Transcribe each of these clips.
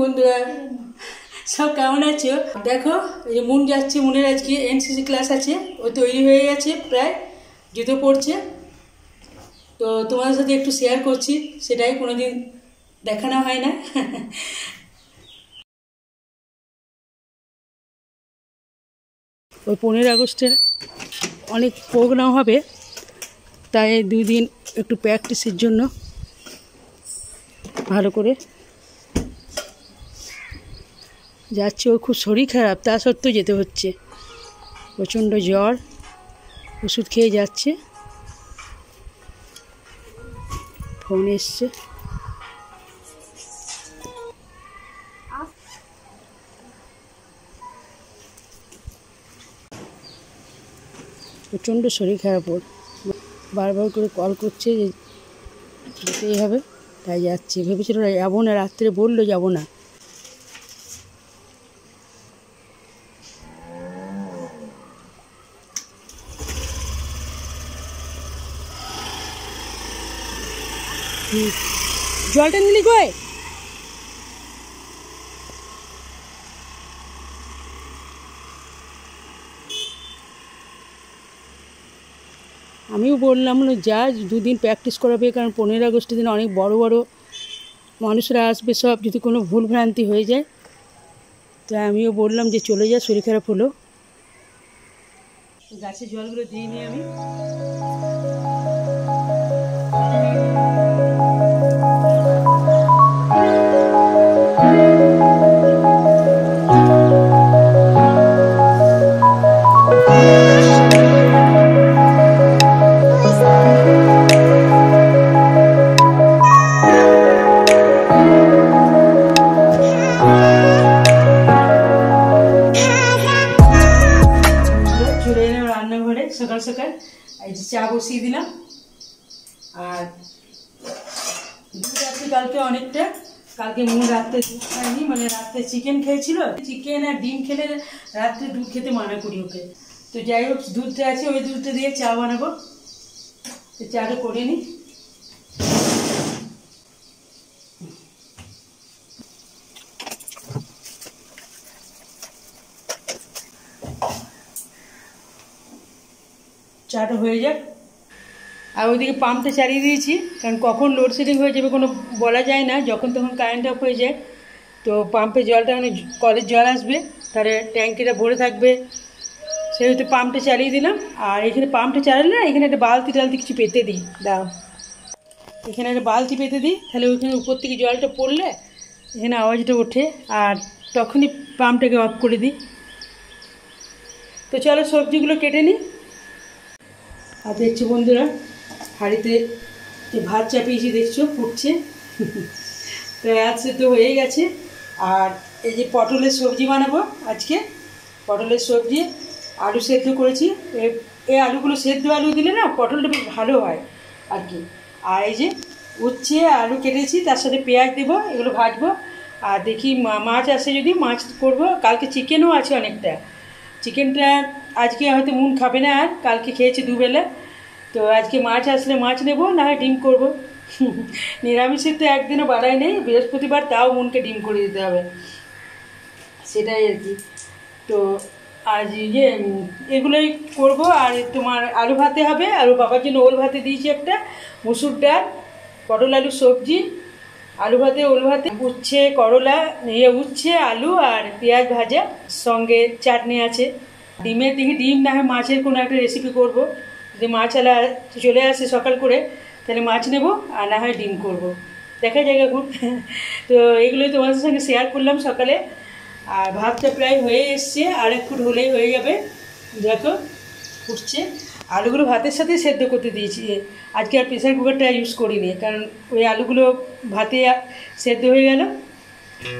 বন্ধুরা। সব কেমন আছো? দেখো, এই যে মুন যাচ্ছে, মুনের আজকে এনসিসি ক্লাস আছে। ও তৈরি হয়ে গেছে প্রায়, জুতো পড়ছে তো তোমাদের সাথে একটু শেয়ার করছি, সেটাই কোনোদিন দেখানো হয় না। ওই পনেরো আগস্টের অনেক প্রোগ্রাম হবে, তাই দুই দিন একটু প্র্যাকটিসের জন্য ভালো করে যাচ্ছে, ওর খুব শরীর খারাপ, তা সত্ত্বেও যেতে হচ্ছে। প্রচণ্ড জ্বর, ওষুধ খেয়ে যাচ্ছে। ফোন এসছে। প্রচণ্ড শরীর খারাপ ওর। বারবার করে কল করছে যে যেতেই হবে, তাই যাচ্ছি। ভেবেছিল যাব না, রাত্রে বলল যাব না। জলটা নিলি কই? আমিও বললাম হলো, যা দুদিন প্র্যাকটিস করাবে, কারণ পনেরো আগস্টের দিন অনেক বড় বড় মানুষরা আসবে, সব যদি কোনো ভুল ভ্রান্তি হয়ে যায়। তাই আমিও বললাম যে চলে যা, শরীর খারাপ হলো। গাছে জলগুলো দিয়ে নিই আমি। চা বসিয়ে দিলাম। আর দুধ আছে কালকে অনেকটা। কালকে মন রাত্রে দুধ খায়নি মানে রাত্রে চিকেন খেয়েছিল। চিকেন আর ডিম খেলে রাত্রে দুধ খেতে মানা করি ওকে। তো যাই হোক, দুধটা আছে, ওই দুধটা দিয়ে চা বানাবো। তো চাটা করে নিই। চাটা হয়ে যাক। আর ওইদিকে পাম্পটা চালিয়ে দিয়েছি, কারণ কখন লোডশেডিং হয়ে যাবে কোনো বলা যায় না, যখন তখন কারেন্ট অফ হয়ে যায়। তো পাম্পে জলটা মানে কলের জল আসবে, তাহলে ট্যাঙ্কিটা ভরে থাকবে। সেহেতু পাম্পটা চালিয়ে দিলাম, আর এখানে পাম্পটা চালালে না, এখানে একটা বালতি টালতি কিছু পেতে দিই, দাও। এখানে একটা বালতি পেতে দিই, তাহলে ওইখানে উপর থেকে জলটা পড়লে এখানে আওয়াজটা ওঠে, আর তখনই পাম্পটাকে অফ করে দিই। তো চলো সবজিগুলো কেটে নিই। আর দেখছ বন্ধুরা, হাঁড়িতে ভাত চাপিয়েছি, দেখছ, ফুটছে। তো এক সেদ্ধ হয়ে গেছে। আর এই যে পটলের সবজি বানাবো আজকে, পটলের সবজি, আলু সেদ্ধ করেছি। এই আলুগুলো সেদ্ধ আলু দিলে না পটলটা বেশ ভালো হয় আর কি। আর এই যে উচ্ছে আলু কেটেছি, তার সাথে পেঁয়াজ দেবো, এগুলো ভাজবো। আর দেখি মাছ আসে যদি, মাছ করব। কালকে চিকেনও আছে অনেকটা। চিকেনটা আজকে হয়তো মুন খাবে না আর, কালকে খেয়েছি দুবেলা। তো আজকে মাছ আসলে মাছ নেব, না হয় ডিম করব। নিরামিষের তো একদিনও বাড়াই নেই, বৃহস্পতিবার তাও মুনকে ডিম করে দিতে হবে। সেটাই আর কি। তো আজ ইয়ে এগুলোই করব। আর তোমার আলু ভাতে হবে। ওর বাবার জন্য ওল ভাতে দিয়েছি একটা, মুসুর ডাল, পটল আলু সবজি, আলু ভাতে, ওল ভাতে, উচ্ছে, করলা ইয়ে উচ্ছে, আলু আর পেঁয়াজ ভাজা, সঙ্গে চাটনি আছে। ডিমের দিকে ডিম না হয় মাছের কোনো একটা রেসিপি করব। যদি মাছ আলা চলে আসে সকাল করে, তাহলে মাছ নেব আর না হয় ডিম করব। দেখা যাক এখন। তো এগুলোই তোমাদের সঙ্গে শেয়ার করলাম সকালে। আর ভাতটা প্রায় হয়ে এসছে, আর এক ফুট হলেই হয়ে যাবে। দেখো, ফুটছে। আলুগুলো ভাতের সাথে সেদ্ধ করতে দিয়েছি। আজকে আর প্রেসার কুকারটা ইউজ করিনি, কারণ ওই আলুগুলো ভাতে সেদ্ধ হয়ে গেল।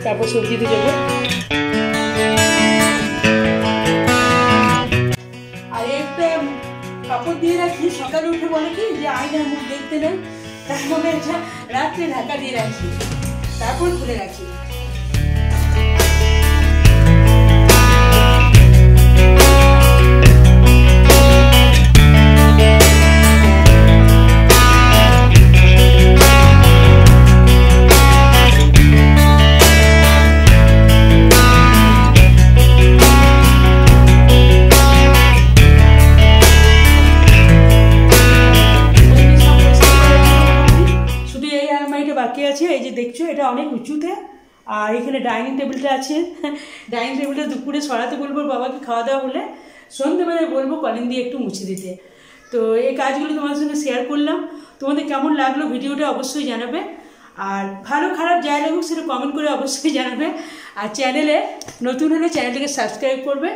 তারপর সবজিতে দেবো কাপড় দিয়ে রাখি, সকালে উঠে বলে কি যে আয়নার মুখ দেখতে নেই। তারপরে এটা রাত্রে ঢাকা দিয়ে রাখি। তারপর খুলে রাখি। আছে, এই যে দেখছ, এটা অনেক উঁচুতে, আর এখানে ডাইনিং টেবিলটা আছে। ডাইনিং টেবিলটা দুপুরে সরাতে বলব বাবাকে খাওয়া দাওয়া হলে সন্ধ্যেবেলায় বলব কলিং দিয়ে একটু মুছে দিতে। তো এই কাজগুলো তোমাদের সঙ্গে শেয়ার করলাম। তোমাদের কেমন লাগল ভিডিওটা অবশ্যই জানাবে। আর ভালো খারাপ যাই লাগুক সেটা কমেন্ট করে অবশ্যই জানাবে। আর চ্যানেলে নতুন হলে চ্যানেলটিকে সাবস্ক্রাইব করবে।